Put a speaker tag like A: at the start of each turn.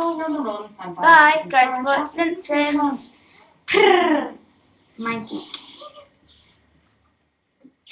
A: Bye,
B: guys.
A: watch. Simpsons. Prrr. Mikey.